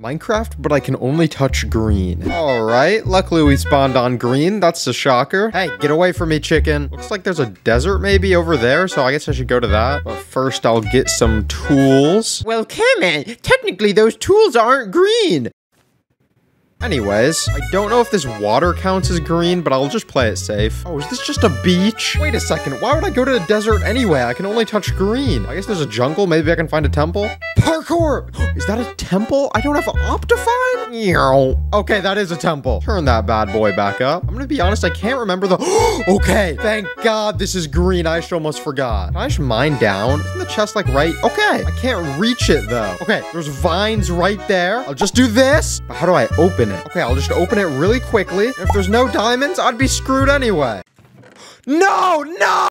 Minecraft, but I can only touch green. All right, luckily we spawned on green. That's a shocker. Hey, get away from me, chicken. Looks like there's a desert maybe over there, so I guess I should go to that. But first, I'll get some tools. Well, man, technically those tools aren't green. Anyways, I don't know if this water counts as green, but I'll just play it safe. Oh, is this just a beach? Wait a second, why would I go to the desert anyway? I can only touch green. I guess there's a jungle, maybe I can find a temple? Parkour! Is that a temple? I don't have Optifine? Okay, that is a temple. Turn that bad boy back up. I'm gonna be honest, I can't remember the- Okay, thank God this is green. I almost forgot. Can I just mine down? Isn't the chest like right? Okay, I can't reach it though. Okay, there's vines right there. I'll just do this. But how do I open it. Okay, I'll just open it really quickly. If there's no diamonds, I'd be screwed anyway. No, no!